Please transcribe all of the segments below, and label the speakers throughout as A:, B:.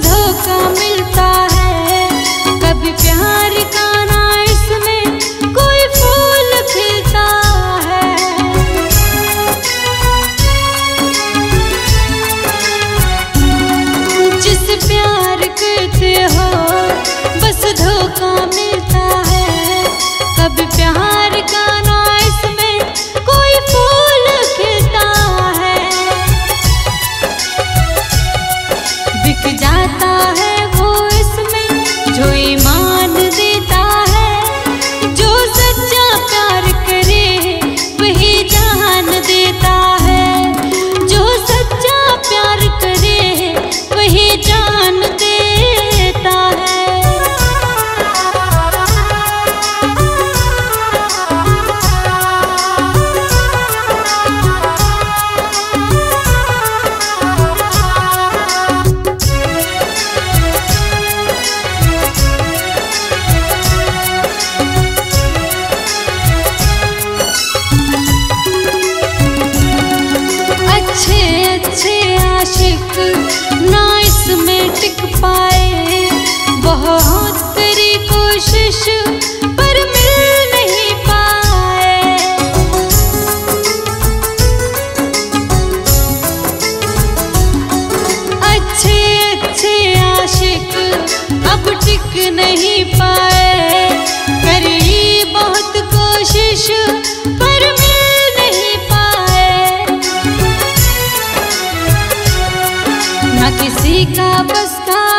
A: धोखा मिलता है। कभी प्यार का ना इसमें कोई फूल खिलता है। जिस प्यार करते हो, बस धोखा मिलता है। कभी प्यार आशिक ना इसमें टिक पाए। बहुत तेरी कोशिश पर मिल नहीं पाए। अच्छे अच्छे आशिक अब टिक नहीं पाए। किसी का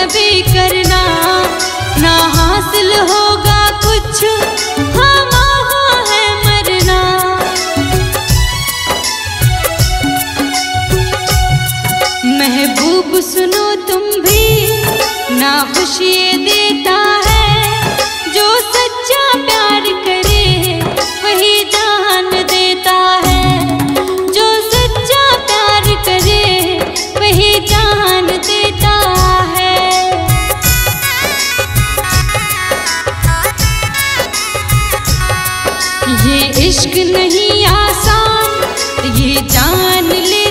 A: कभी करना ना हासिल होगा कुछ हम मरना। महबूब सुनो तुम भी ना खुशी नहीं आसान ये जान ले